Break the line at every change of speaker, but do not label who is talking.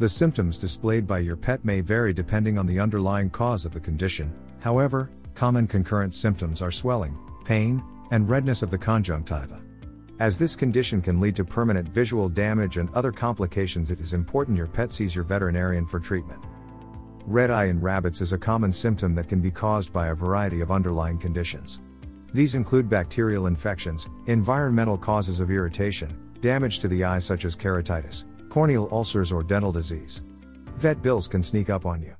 The symptoms displayed by your pet may vary depending on the underlying cause of the condition, however, common concurrent symptoms are swelling, pain, and redness of the conjunctiva. As this condition can lead to permanent visual damage and other complications, it is important your pet sees your veterinarian for treatment. Red eye in rabbits is a common symptom that can be caused by a variety of underlying conditions. These include bacterial infections, environmental causes of irritation, damage to the eye such as keratitis, corneal ulcers, or dental disease. Vet bills can sneak up on you.